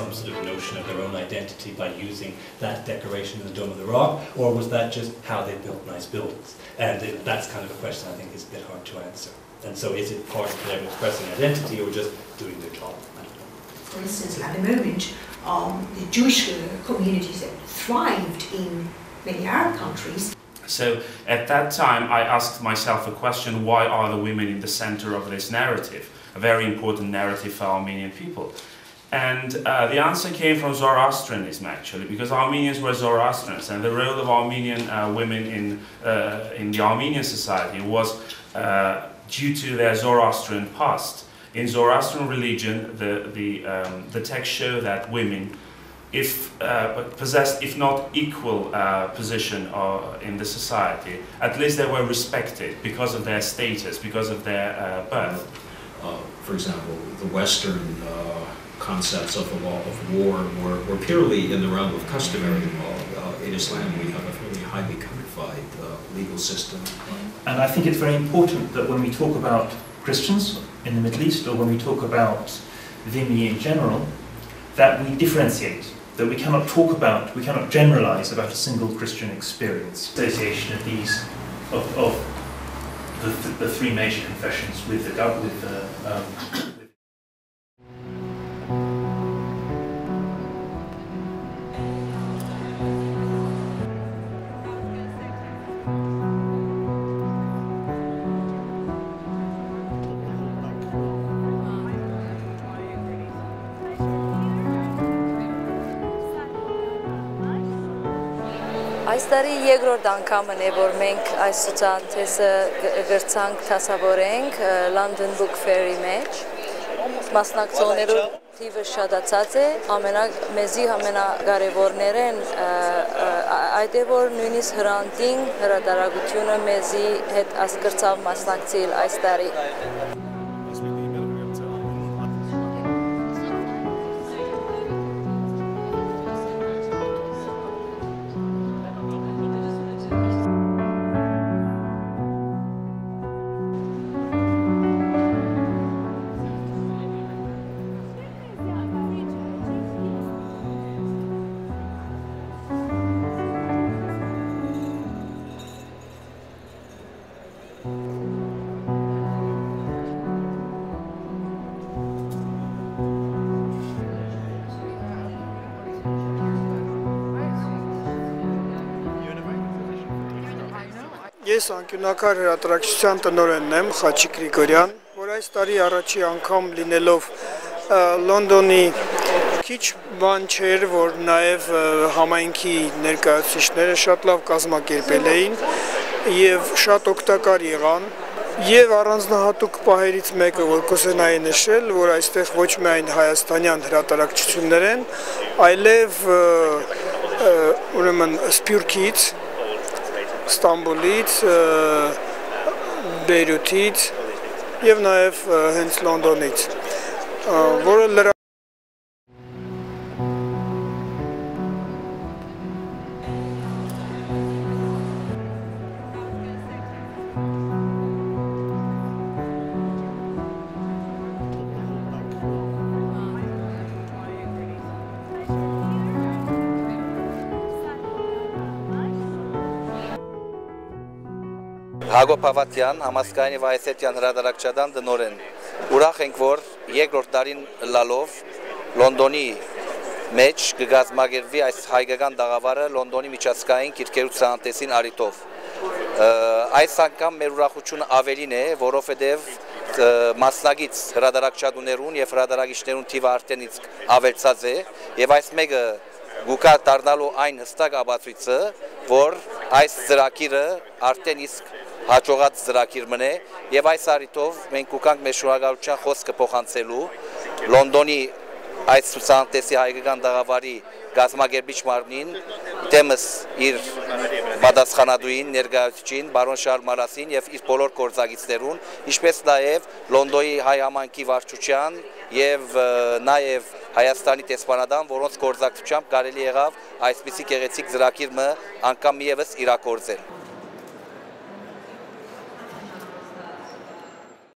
some sort of notion of their own identity by using that decoration in the Dome of the Rock, or was that just how they built nice buildings? And it, that's kind of a question I think is a bit hard to answer. And so is it part of them expressing identity or just doing their job? For instance, at the moment, um, the Jewish uh, communities that thrived in many Arab countries so at that time, I asked myself a question why are the women in the center of this narrative? A very important narrative for Armenian people. And uh, the answer came from Zoroastrianism, actually, because Armenians were Zoroastrians, and the role of Armenian uh, women in, uh, in the Armenian society was uh, due to their Zoroastrian past. In Zoroastrian religion, the, the, um, the texts show that women if uh, possessed, if not equal uh, position in the society, at least they were respected because of their status, because of their birth. For example, the Western concepts of the law of war were, were purely in the realm of customary law. in Islam, we have a fairly highly codified legal system. And I think it's very important that when we talk about Christians in the Middle East, or when we talk about Dhimmi in general, that we differentiate that we cannot talk about, we cannot generalize about a single Christian experience. Association of these, of, of the, the, three major confessions with the, with the um, Այս տարի երկրորդ անգամն է, որ մենք այս ցուցանցը գրցանք դասավորենք London Book Fair-ի մեջ։ Մասնակցողներու թիվը շատացած է, ամենա մեզի ամենակարևորներն այդ է որ նույնիսկ հրանտին հրատարակությունը մեզի հետ ասկրծավ մասնակցել այս տարի։ Ես անկյունակար հրատարակչության տնօրենն եմ Խաչիկ Գրիգորյան, որ այս տարի առաջի անգամ լինելով Լոնդոնի քիչ բան չէր, որ նաև համայնքի ներկայացուցիչները շատ լավ կազմակերպել էին եւ շատ օգտակար եղան Եվ առանձնահատուկ պահերից մեկը, որ կուզենայի նշել, որ այստեղ ոչ միայն հայաստանյան հրատարակչություններ են, այլև ուրեմն Սփյուռքից Ստամբուլից, Բեյրութից եւ նաեւ հենց Լոնդոնից, որը Հակոբ Հավատյան, համասկայնի Վայսետյան հրադարակչադան դնորեն։ Ուրախ ենք, որ երկրորդ տարին լալով Լոնդոնի մեջ կգազմագերվի այս հայկական դաղավարը Լոնդոնի միջազգային քիրքերու ցանտեսին արիտով։ Այս անգամ մեր ուրախությունը ավելին է, որովհետև մասնագից հրադարակչադուներուն եւ հրադարագիչներուն թիվը արդեն իսկ ավելցած է եւ այս մեկը գուկա դառնալու այն հստակ ապացույցը, որ այս ծրագիրը արդեն իսկ հաջողած ծրագիր մնե եւ այս առիթով մենք կուկանք մեր շնորհակալության խոսքը փոխանցելու Լոնդոնի այս ցուցանտեսի հայկական դաղավարի գազམ་ագերբիչ մարմնին դեմս իր պատասխանատուին ներկայացուցին բարոն Շարլ Մարասին եւ իր բոլոր կորզագիցներուն ինչպես նաեւ Լոնդոյի հայ համանքի վարչության եւ նաեւ Հայաստանի տեսփանադան, որոնց կորզակցությամբ կարելի եղավ այսպիսի գեղեցիկ ծրագիրը անգամ եւս իրակորձել։